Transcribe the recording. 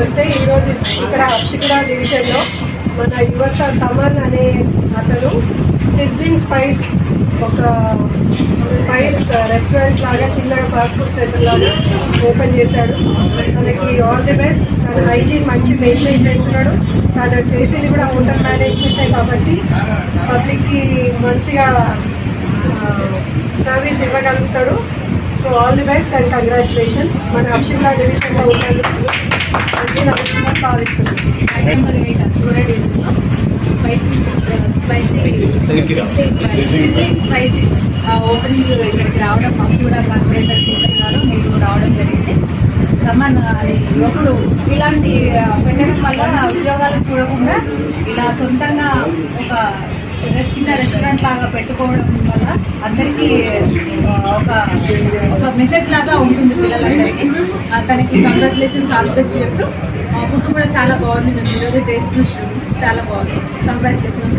నమస్తే ఈరోజు ఇక్కడ అక్షిగడ డివిజన్లో మన యువత తమన్ అనే అతను సిజ్లింగ్ స్పైస్ ఒక స్పైస్ రెస్టారెంట్ లాగా చిన్నగా ఫాస్ట్ ఫుడ్ సెంటర్ లాగా ఓపెన్ చేశాడు. తనకి ఆల్ ది బెస్ట్ తన హైజీన్ మంచి మెయింటైన్ చేస్తున్నాడు. తను చేసింది కూడా హోటల్ మేనేజ్మెంటే కాబట్టి పబ్లిక్కి మంచిగా service ఇవ్వగలుగుతాడు. So all the best and congratulations మన అక్షిగడ డివిజన్లో ఉండాలి నేను అభినందనలు భావిస్తున్నాను నెంబర్ ఎయిట్ చూడండి spicy spicy sizzling spicy opening ఇక్కడికి రావడం మాకు కూడా కార్పొరేటర్ సీతల్ గారు నేను రావడం జరిగింది రమన్ అది యువకుడు ఇలాంటి ఆ, పెట్టడం వల్ల ఉద్యోగాలు చూడకుండా ఇలా సొంతంగా ఒక చిన్న రెస్టారెంట్ లాగా పెట్టుకోవడం వల్ల అందరికీ ఒక ఒక మెసేజ్ లాగా ఉంటుంది పిల్లలందరికీ. తనకి కంగ్రాచులేషన్స్ ఆల్ బెస్ట్ చెప్తూ ఫుడ్ కూడా చాలా బాగుంది. మేము ఈరోజు టేస్ట్ చూసాము చాలా బాగుంది. కంగ్రాచులేషన్స్